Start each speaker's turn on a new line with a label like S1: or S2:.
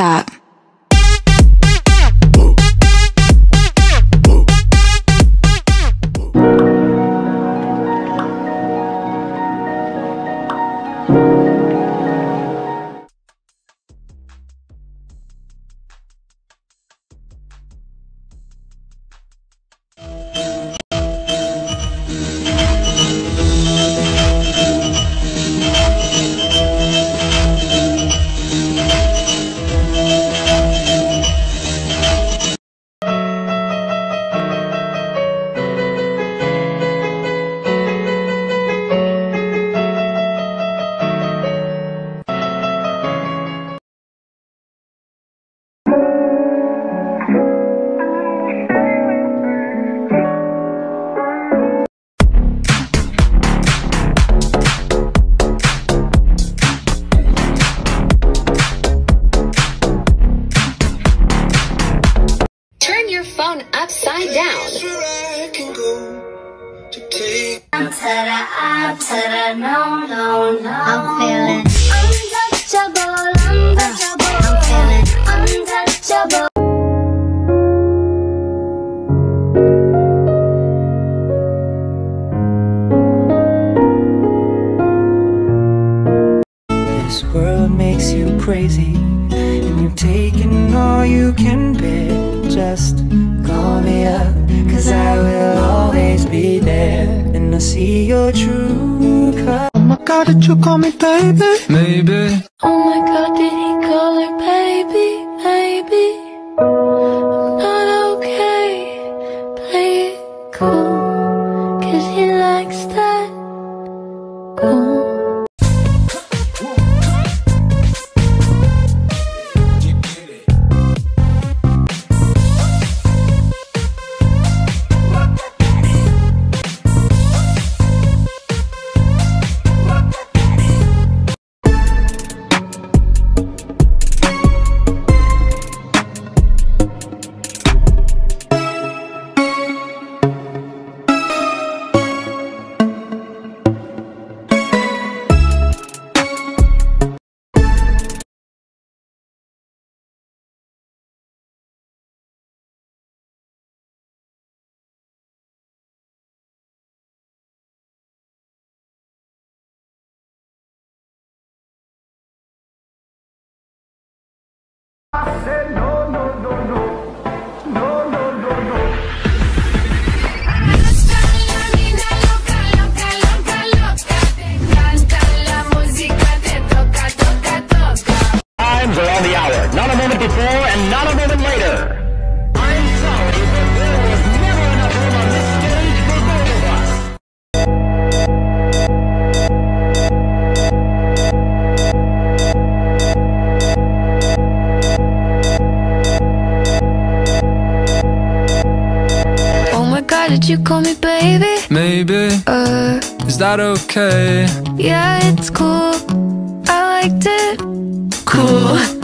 S1: stop.
S2: Down.
S3: I'm to the up to the no, no, no. I'm feeling untouchable, untouchable. I'm feeling untouchable.
S4: This world makes you crazy, and you've taken all you can bear. Just call me up, cause I will always be there. And I see your true color. Oh my god, did you call me baby?
S5: Maybe
S3: Oh my god, did he call her baby, baby? I'm not okay. Play it cool, cause he likes that.
S6: Times are on the hour. Not a moment before and not a moment later.
S3: Did you call me baby?
S5: Maybe
S3: Uh,
S5: Is that okay?
S3: yeah, it's cool. I liked it. Cool.